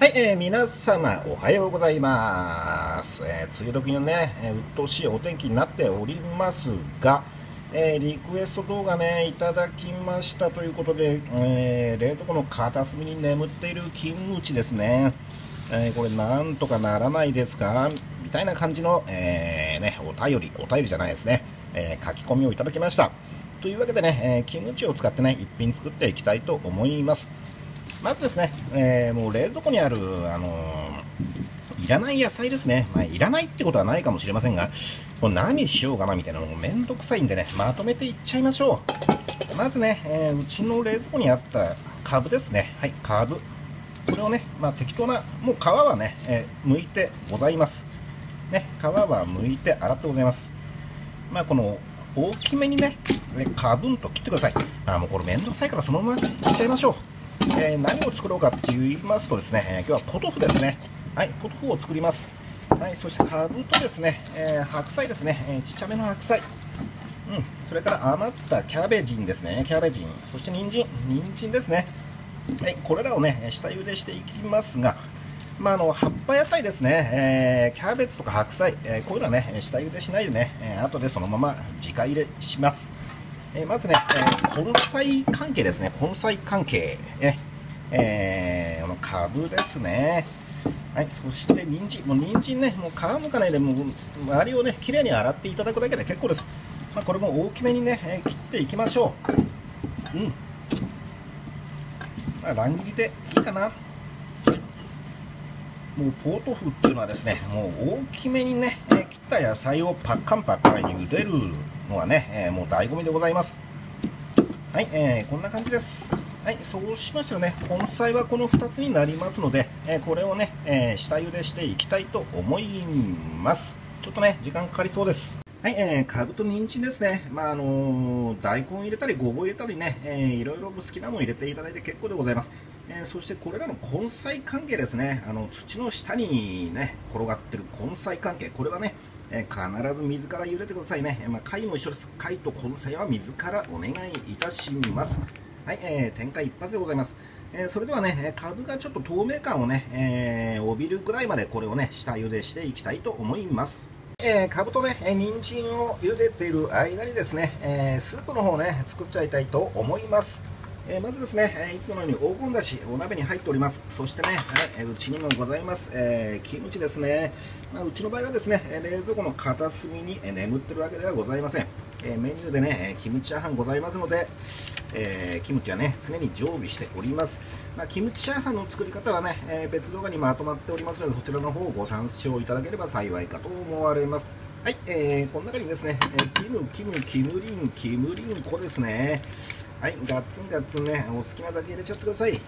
はい、えー、皆様おはようございます。えー、梅雨時のね、えー、鬱陶しいお天気になっておりますが、えー、リクエスト動画ね、いただきましたということで、えー、冷蔵庫の片隅に眠っている金口ですね。えー、これなんとかならないですか？みたいな感じの、えー、ね、お便り、お便りじゃないですね、え書き込みをいただきました。というわけでね、えー、キムチを使ってね、一品作っていきたいと思います。まずですね、えー、もう冷蔵庫にある、あのー、いらない野菜ですね。まあ、いらないってことはないかもしれませんが、これ何しようかなみたいなのもめんどくさいんでね、まとめていっちゃいましょう。まずね、えー、うちの冷蔵庫にあったカブですね。はい、カブ。これをね、まあ、適当な、もう皮はね、えー、剥いてございます。ね、皮は剥いて洗ってございます。まあ、この大きめにね、カブンと切ってください。あもうこれめんどくさいからそのままいっちゃいましょう。えー、何を作ろうかって言いますとですね、えー、今日はポトフですね。はい、ポトフを作ります。はい、そしてかぶとですね、えー、白菜ですね、えちっちゃめの白菜。うん、それから余ったキャベジンですね、キャベジン、そして人参、人参ですね。はい、これらをね、下茹でしていきますが、まあ、あの葉っぱ野菜ですね、えー、キャベツとか白菜、えー、こういうのはね、下茹でしないでね、えー、後でそのまま直入れします。えまずね、え根菜関係ですね、根菜関係、ええー、このカブですね。はい、そして人参、もう人参ね、もう皮むかないで、もう周りをね、きれいに洗っていただくだけで結構です。まあ、これも大きめにね、えー、切っていきましょう。うん。まあ、乱切りでいいかな。もうポートフっていうのはですね、もう大きめにね、えー、切った野菜をパッカンパッカン茹でるのはね、えー、もう醍醐味でございます。はい、えー、こんな感じです。はい、そうしましたらね、根菜はこの2つになりますので、えー、これをね、えー、下茹でしていきたいと思います。ちょっとね、時間かかりそうです。はい、えー、かぶと人参ですね。まあ、あのー、大根入れたり、ごぼう入れたりね、えー、いろいろ好きなもの入れていただいて結構でございます。えー、そしてこれらの根菜関係ですね、あの、土の下にね、転がってる根菜関係、これはね、えー、必ず水から茹でてくださいね。まあ、貝も一緒です。貝と根菜は水からお願いいたします。はい、えー、展開一発でございます。えー、それではね、株がちょっと透明感をね、えー、帯びるぐらいまでこれをね、下茹でしていきたいと思います。えー、かぶとね、えー、人参を茹でている間にですね、えー、スープの方ね、作っちゃいたいと思います。え、まずですね、えいつものように黄金だし、お鍋に入っております。そしてね、はい、うちにもございます、えキムチですね。まあ、うちの場合はですね、冷蔵庫の片隅に眠ってるわけではございません。えメニューでね、キムチチャーハンございますので、えー、キムチはね、常に常備しております。まあ、キムチチャーハンの作り方はね、え、別動画にまとまっておりますので、そちらの方をご参照いただければ幸いかと思われます。はい、えー、この中にですね、えー、キム、キム、キムリン、キムリンコですね。はい、ガッツンガッツンね、お好きなだけ入れちゃってください。はい、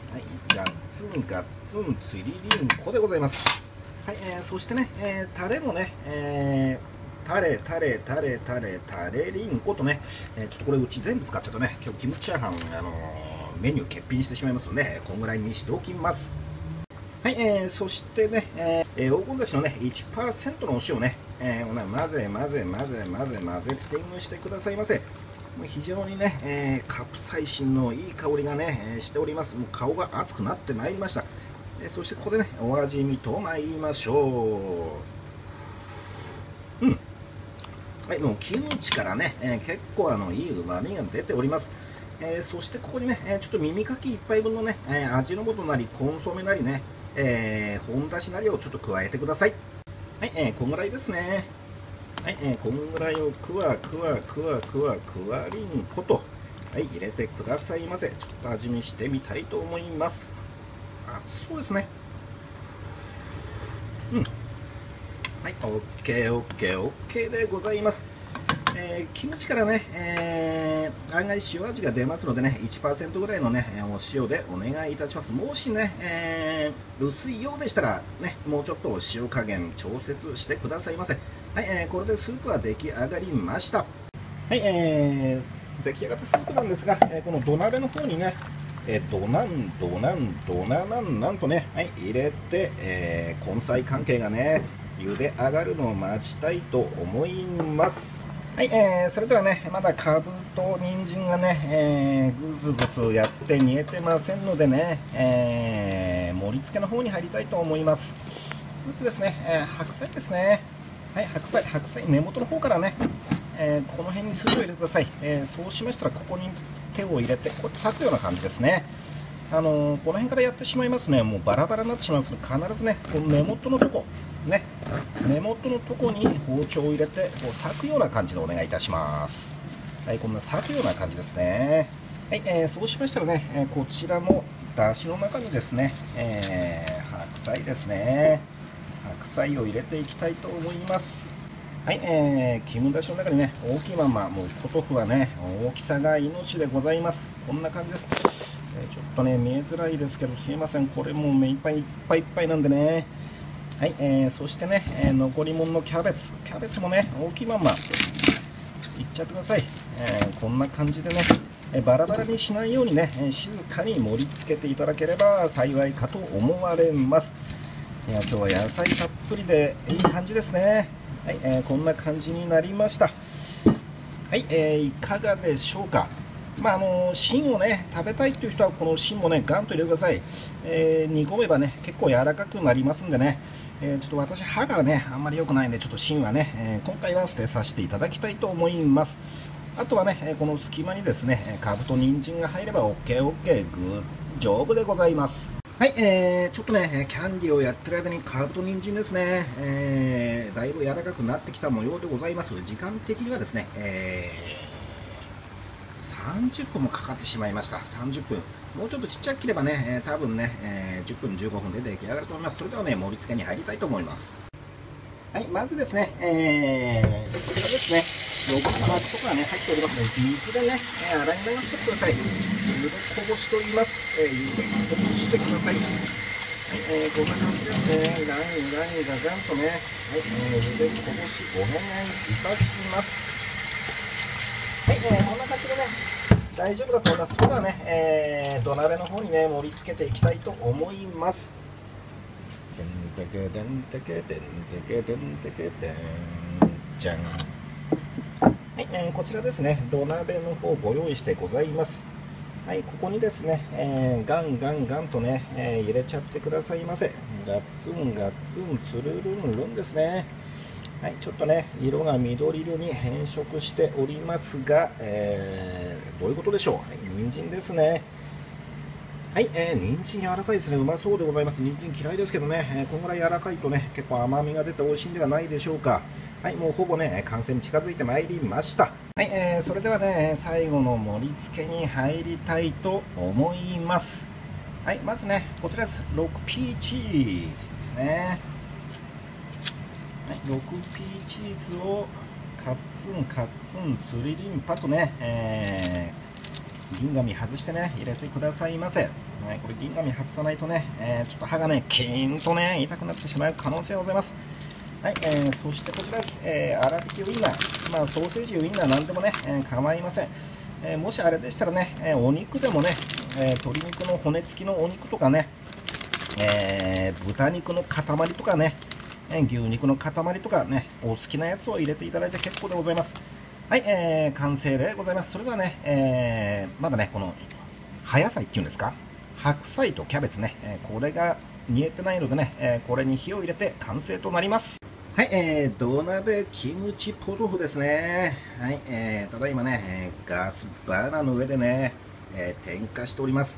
ガッツンガッツン、ツリリンコでございます。はい、えー、そしてね、えー、タレもね、えータレ、タレ、タレ、タレ、タレリンコとね、えー、ちょっとこれうち全部使っちゃったね、今日キムチチャーハン、あのー、メニュー欠品してしまいますので、こんぐらいにしておきます。はい、えー、そしてね、えー、黄金だしのね、1%のお塩ね、えー、混ぜ混ぜ混ぜ混ぜ混ぜて蒸してくださいませ。非常にね、えー、カプサイシンのいい香りがね、えー、しております。もう顔が熱くなってまいりました。えー、そしてここでね、お味見と参りましょう。うん。はい、もうキムチからね、えー、結構あのいいうまみが出ております。えー、そしてここにね、えー、ちょっと耳かき1杯分のね、え味の素なりコンソメなりね、えー、本だしなりをちょっと加えてください。はい、えー、こんぐらいですね。はい、えー、こんぐらいをくわくわくわくわくわりんこと、はい、入れてくださいませ。ちょっと味見してみたいと思います。熱そうですね。うん。はい、OK、OK、OK でございます。えー、キムチからね、えー、案外塩味が出ますのでね、1%ぐらいのね、お塩でお願いいたします。もしね、えー、薄いようでしたら、ね、もうちょっと塩加減調節してくださいませ。はい、えー、これでスープは出来上がりました。はい、えー、出来上がったスープなんですが、えー、この土鍋の方にね、えー、ドナン、ドナン、ドナナンなんとね、はい、入れて、えー、根菜関係がね、茹で上がるのを待ちたいと思います。はい、えー、それではね、まだカブと人参がね、えー、ぐずぐずやって煮えてませんのでね、えー、盛り付けの方に入りたいと思います。まずですね、えー、白菜ですね。はい、白菜、白菜、根元の方からね、えー、この辺に筋を入れてください。えー、そうしましたら、ここに手を入れて、こうやって刺すような感じですね。あのー、この辺からやってしまいますね、もうバラバラになってしまいますので、必ずね、この根元のとこ、ね、根元のとこに包丁を入れて、こう裂くような感じでお願いいたします。はい、こんな裂くような感じですね。はい、えー、そうしましたらね、えこちらのだしの中にですね、えー、白菜ですね。白菜を入れていきたいと思います。はい、えー、キムだしの中にね、大きいまま、もうポトフはね、大きさが命でございます。こんな感じです。えちょっとね見えづらいですけどすいませんこれもう目いっぱいいっぱいいっぱいなんでねはい、えー、そしてね、えー、残り物のキャベツキャベツもね大きいままいっちゃってください、えー、こんな感じでね、えバラバラにしないようにね、静かに盛り付けていただければ幸いかと思われますいや今日は野菜たっぷりでいい感じですね。はい、えこんな感じになりました。はい、えーいかがでしょうか。まあ、あの芯をね食べたいっていう人はこの芯もねガンと入れてください、えー、煮込めばね結構柔らかくなりますんでね、えー、ちょっと私歯がねあんまり良くないんでちょっと芯はね、えー、今回は捨てさせていただきたいと思います。あとはねこの隙間にですねかぶと人参が入れば OKOK グッ丈夫でございます。はい、えー、ちょっとね、キャンディーをやってる間にカブと人参ですね、えー、だいぶ柔らかくなってきた模様でございます。時間的にはですね、えー30分もかかってしまいました。30分もうちょっとちっちゃく切ればね、えー、多分ね、えー、10分15分で出来上がると思います。それではね盛り付けに入りたいと思います。はいまずですね、えー、こちらですね。ヨーグルトとかね入っておりますので水でね、洗い流してください。水でこぼしと言い。ます、えー、湯でこぼしてください。はい、えー、こんな感じですね。ラインラインガガンとね、はい、えー、湯でこぼしお願い。い。たします。はい、えー、こんな感じでね、大丈夫だと思います。それではね、えー、土鍋の方にね、盛り付けてい。きたいと思い。ます。でんてけでんてけでんてけでんてけでんじゃん。はい、えー、こちらですね、土鍋の方ご用意してござい。ます。はい、ここにですね、えー、ガンガンガンとね、えー、入れちゃってくださいませ。ガッツンガッツンつるるんルンですね。はい、ちょっとね、色が緑色に変色しておりますが、えー、どういうことでしょう、はい、人参ですね。はい、えー、人参柔らかいですね。うまそうでございます。人参嫌いですけどね、えー、こんぐらい柔らかいとね、結構甘みが出て美味しいんではないでしょうか。はい、もうほぼね、完成に近づいてまいりました。はい、えー、それではね、最後の盛り付けに入りたいと思います。はい、まずね、こちらです。6P チーズですね。6P チーズをカッツンカッツンつりりんぱとね、えー、銀紙外してね入れてくださいませ、はい、これ銀紙外さないとね、えー、ちょっと歯がねキーンとね痛くなってしまう可能性がございます。はい、えー、そしてこちらです、えー、粗挽きウインナー、まあ、ソーセージウインナーなんでもね、えー、構いません、えー、もしあれでしたらね、え、お肉でもね、え、鶏肉の骨付きのお肉とかね、え、豚肉の塊とかね、え牛肉の塊とかね、お好きなやつを入れていただいて結構でございます。はい、えー、完成でございます。それではね、えー、まだね、この、葉野菜っていうんですか、白菜とキャベツね、え、これが煮えてないのでね、え、これに火を入れて完成となります。はい、えー、土鍋キムチポトフですね。はい、えー、ただいまね、ガスバーナーの上でね、えー、点火しております。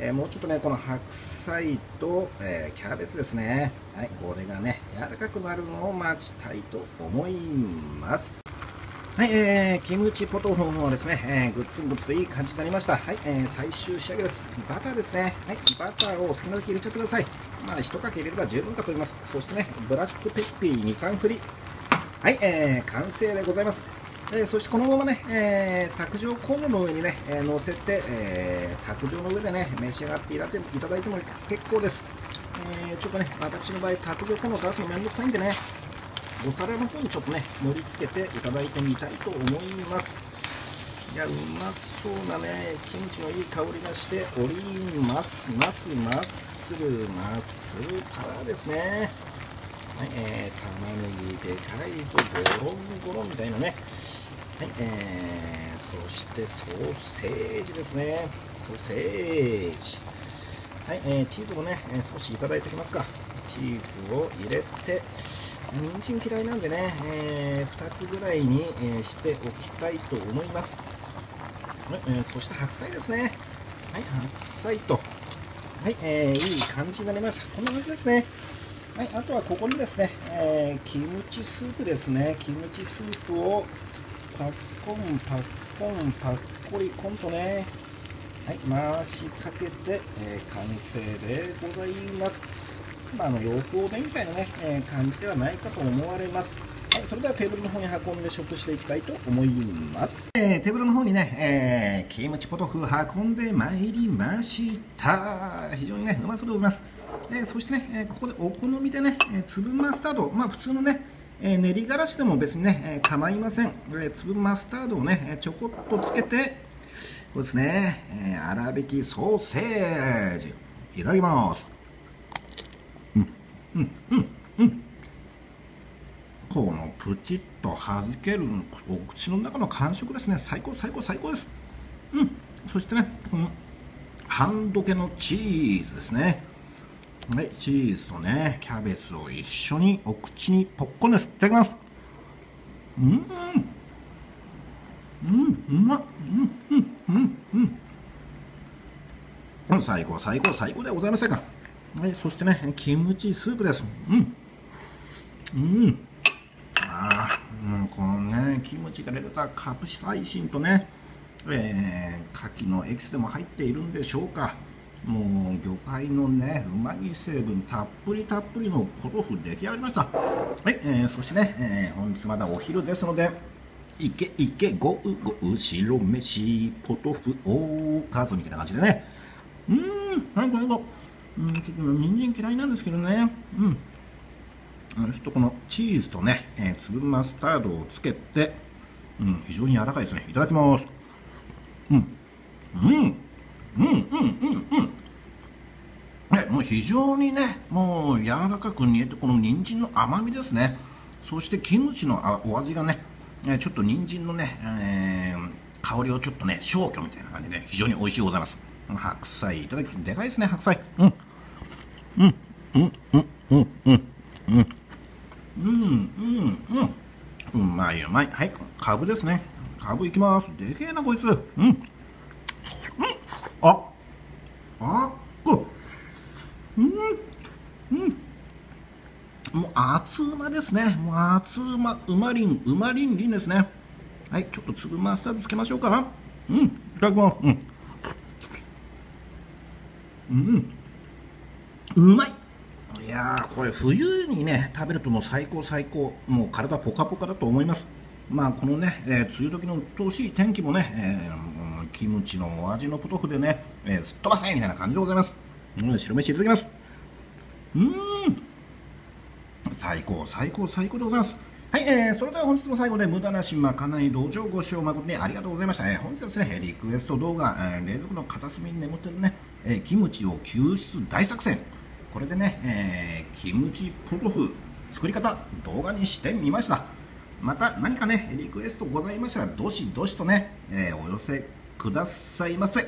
えー、もうちょっとねこの白菜と、えー、キャベツですねはいこれがね柔らかくなるのを待ちたいと思いますはい、えー、キムチポトフの方ですね、えー、グッツングッツといい感じになりました。はい、えー、最終仕上げです。バターですね。はい、バターを好きなだけ入れちゃってください。まあ、1かけ入れれば十分かと思います。そしてね、ブラックペッピー2、3振り。はい、えー、完成でございます。えー、そしてこのままね、えー、卓上コンロの上にね、えー、乗せて、えー、卓上の上でね、召し上がっていただいても結構です。えー、ちょっとね、私の場合、卓上コンロ出すのめんどくさいんでね、お皿の方にちょっとね、盛り付けていただいてみたいと思います。いや、うまそうなね、キムチのいい香りがしております。ますマッスル、マッスルパワーですね。はい、えー、玉ねぎでかいぞ、ゴロンゴロンみたいなねはい。えー、そしてソーセージですねソーセージはい、えー、チーズもね、えー、少しいただいておきますかチーズを入れて人参嫌いなんでね、えー、2つぐらいに、え、しておきたいと思います、え、そして白菜ですね。はい白菜と。はい、えー、いい感じになりました。こんな感じですね。はい、あとはここにですね、えー、キムチスープですね。キムチスープをパッコンパッコンパッコリコンとねはい回しかけて、えー、完成でございます。まあ、あの洋風おでんみたいなね、えー、感じではないかと思われます。はい、それではテーブルの方に運んで食していきたいと思います。えー、テーブルの方にね、えー、キムチポトフ運んでまいりました。非常にね、うまそうでございます。えー、そしてね、えここでお好みでね、え粒マスタード、まあ普通のね、え練りがらしでも別にね、え構いません。え粒マスタードをね、ちょこっとつけて、こうですね、え粗挽きソーセージ、いただきます。うん。うん。うん。このプチッと弾けるお口の中の感触ですね。最高最高最高です。うん。そしてねこの半どけのチーズですね。はいチーズとねキャベツを一緒にお口にポッコンです。いただきます。うん。うん。うまっうん。うん。うん。うん。最高最高最高でございませんか。はい、そしてね、キムチスープです。うん。うん。ああ、うん、このね、キムチが出たカプサイシンとね、えー、牡蠣のエキスでも入っているんでしょうか。もう魚介のね、うまみ成分たっぷりたっぷりのポトフ出来上がりました。はい、えー、そしてね、えー、本日まだお昼ですので、いけいけごうごう白飯ポトフおかずみたいな感じでね。うん、はい、これこれ。うん、ちょっと人参嫌いなんですけどね。うん。ちょっとこのチーズとね、えー、粒マスタードをつけて、うん、非常に柔らかいですね。いただきます。うん。うん。うん、うん、うん、うん。ね、もう非常にね、もう柔らかく煮えて、この人参の甘みですね。そしてキムチのお味がね、えちょっと人参のね、えー、香りをちょっとね、消去みたいな感じで、非常に美味しいございます。白菜いただきます。でかいですね、白菜。うん。うん、うん、うん、うん、うん。うん、うん、うん。うまいうまい。はい、かぶですね。かぶいきます。でけえな、こいつ。うん。うん。あ、あっこ。うん。うん。もう熱うまですね。もう熱うま、うまりん、うまりんりんですね。はい、ちょっと粒マスタードつけましょうか。うん、いただきます。うん。うんうまい。いやこれ冬にね食べるともう最高最高。もう体ポカポカだと思います。まあこのね、えー、梅雨時の鬱陶しい天気もね、えー、キムチのお味のポトフでね、えー、すっ飛ばせみたいな感じでございます。うん白飯いただきます。うん。最高最高最高でございます。はい、えー、それでは本日の最後で無駄なしまかない道場ご視聴誠にありがとうございました。えー、本日はですね、リクエスト動画、えー、冷蔵庫の片隅に眠ってるね、えー、キムチを救出大作戦。これでね、えー、キムチポトフ作り方動画にしてみました。また何かね、リクエストございましたら、どしどしとね、えー、お寄せくださいませ。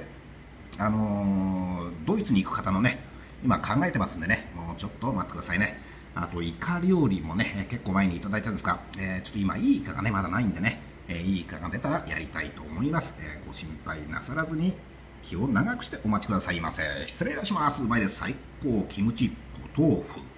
あのー、ドイツに行く方のね、今考えてますんでね、もうちょっと待ってくださいね。あと、イカ料理もね、結構前にいただいたんですが、えー、ちょっと今、いいイカがね、まだないんでね、え、いいイカが出たらやりたいと思います。え、ご心配なさらずに、気を長くしてお待ちくださいませ。失礼いたします。うまいです。最高キムチポトフ。